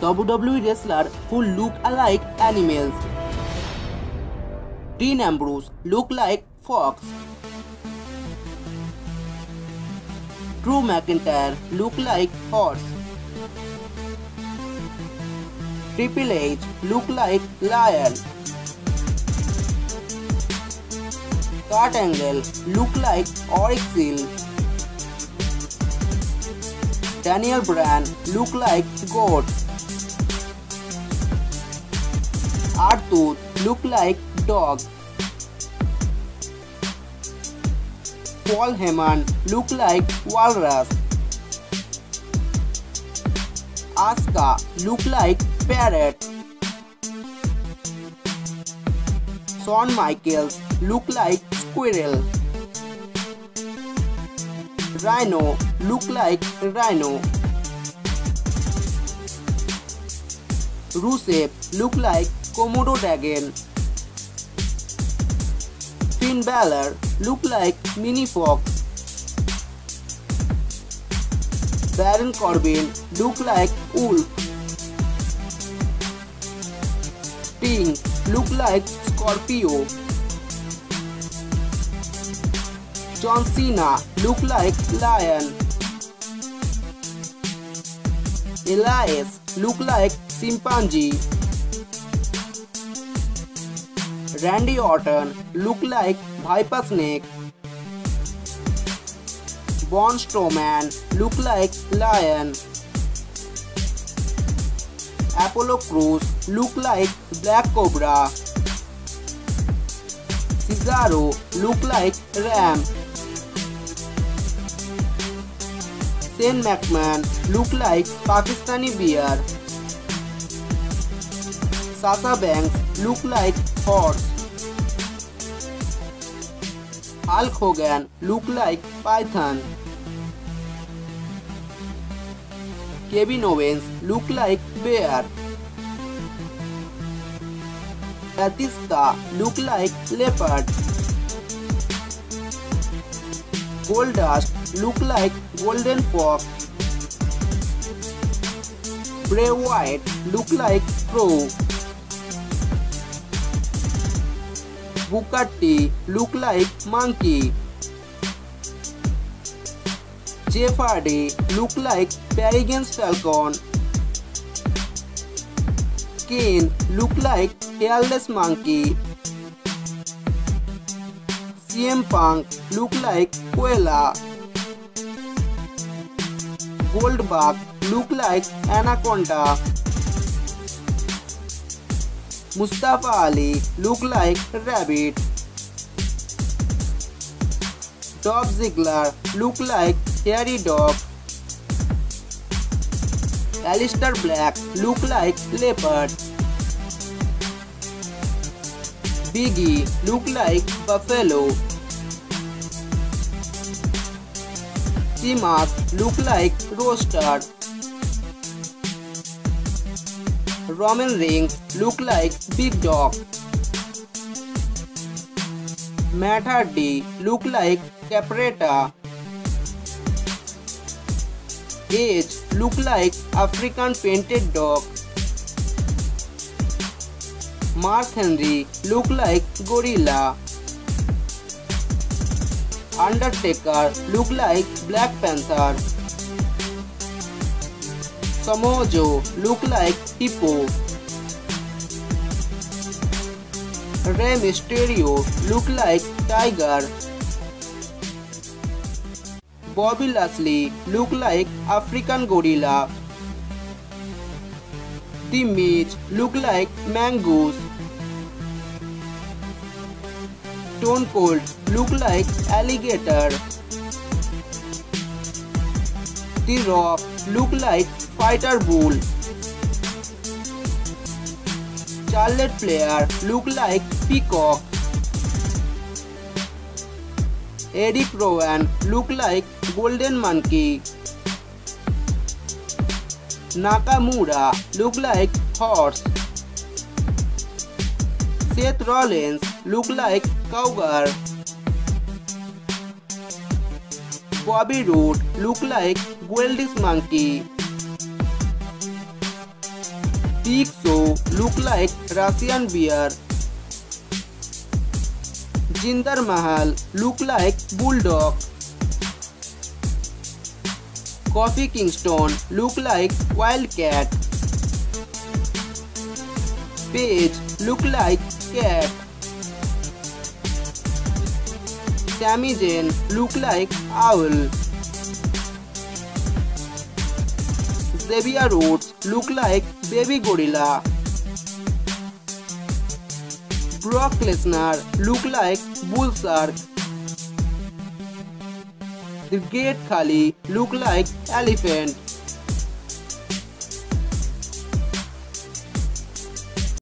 WWE wrestler who look alike animals. Dean Ambrose look like fox. Drew McIntyre look like horse. Triple H look like lion. Kurt Angle look like oryx seal. Daniel Bryan look like goat. R-Truth look like dog. Paul Heyman look like walrus. Asuka look like parrot. Shawn Michaels look like squirrel. Rhino look like rhino. Rusev look like Komodo dragon. Finn Balor look like mini fox. Baron Corbin look like wolf. Sting look like Scorpio. John Cena look like lion. Elias look like chimpanzee. Randy Orton look like viper snake. Braun Strowman look like lion. Apollo Crews look like black cobra. Cesaro look like ram. Shane McMahon look like Pakistani bear. Sasha Banks look like horse. Hulk look like python. Kevin Owens look like bear. Batista look like leopard. Goldust look like golden fox. Bray Wyatt look like crow. Booker T look like monkey. Jeff Hardy look like Peregrine Falcon. Kane look like hairless monkey. CM Punk look like Koala. Goldberg look like Anaconda. Mustafa Ali look like rabbit. Dolph Ziggler look like hairy dog. Alistair Black look like leopard. Biggie look like buffalo. Simas look like roaster. Roman Reigns look like big dog. Matt Hardy look like capretta. Edge look like African painted dog. Mark Henry look like gorilla. Undertaker look like Black Panther. Samoa Joe look like hippo. Rey Mysterio look like tiger. Bobby Lashley look like African gorilla. The Miz look like mangoes. Stone Cold look like alligator. The Rock look like fighter bull. Charlotte Flair look like peacock. Eric Rowan look like golden monkey. Nakamura look like horse. Seth Rollins look like cowgirl. Bobby Roode look like Gwildis monkey. Big Show look like Russian bear. Jinder Mahal look like bulldog. Kofi Kingston look like wildcat. Paige look like cat. Sami Zayn look like owl. Xavier Rhodes look like baby gorilla. Brock Lesnar look like bull shark. The Great Khali look like elephant.